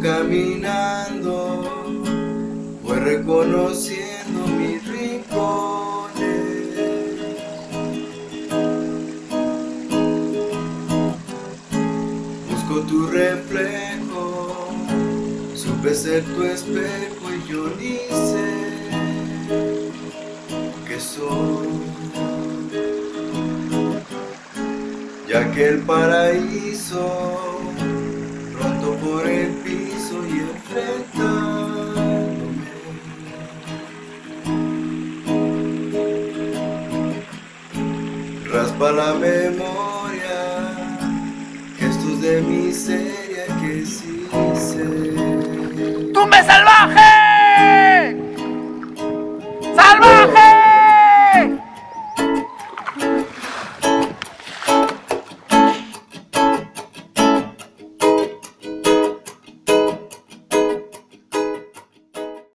caminando, voy reconociendo mis rincones. Busco tu reflejo, supe ser tu espejo y yo ni sé que soy. Ya que el paraíso Raspa la memoria, gestos de miseria que sí sé. ¡Tumbe salvaje!